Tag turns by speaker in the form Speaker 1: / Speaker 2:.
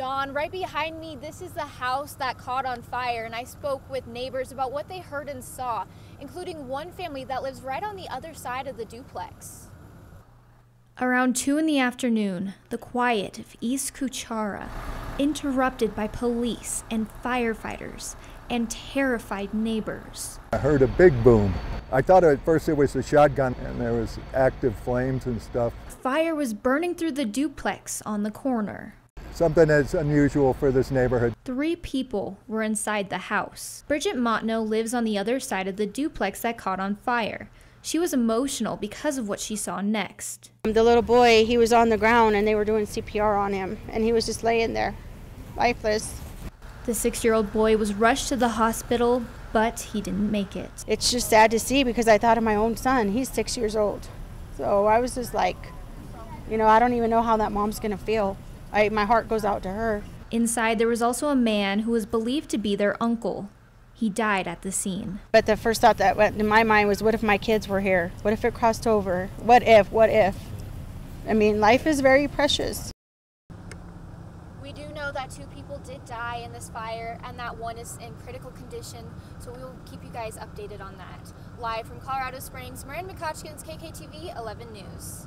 Speaker 1: Dawn, right behind me, this is the house that caught on fire, and I spoke with neighbors about what they heard and saw, including one family that lives right on the other side of the duplex.
Speaker 2: Around 2 in the afternoon, the quiet of East Kuchara, interrupted by police and firefighters and terrified neighbors.
Speaker 3: I heard a big boom. I thought at first it was a shotgun and there was active flames and stuff.
Speaker 2: Fire was burning through the duplex on the corner.
Speaker 3: Something that's unusual for this neighborhood.
Speaker 2: Three people were inside the house. Bridget Montno lives on the other side of the duplex that caught on fire. She was emotional because of what she saw next.
Speaker 4: Um, the little boy, he was on the ground and they were doing CPR on him, and he was just laying there, lifeless.
Speaker 2: The six year old boy was rushed to the hospital, but he didn't make it.
Speaker 4: It's just sad to see because I thought of my own son. He's six years old. So I was just like, you know, I don't even know how that mom's going to feel. I, my heart goes out to her.
Speaker 2: Inside, there was also a man who was believed to be their uncle. He died at the scene.
Speaker 4: But the first thought that went in my mind was, what if my kids were here? What if it crossed over? What if? What if? I mean, life is very precious.
Speaker 1: We do know that two people did die in this fire and that one is in critical condition, so we will keep you guys updated on that. Live from Colorado Springs, Marin McCutcheons, KKTV 11 News.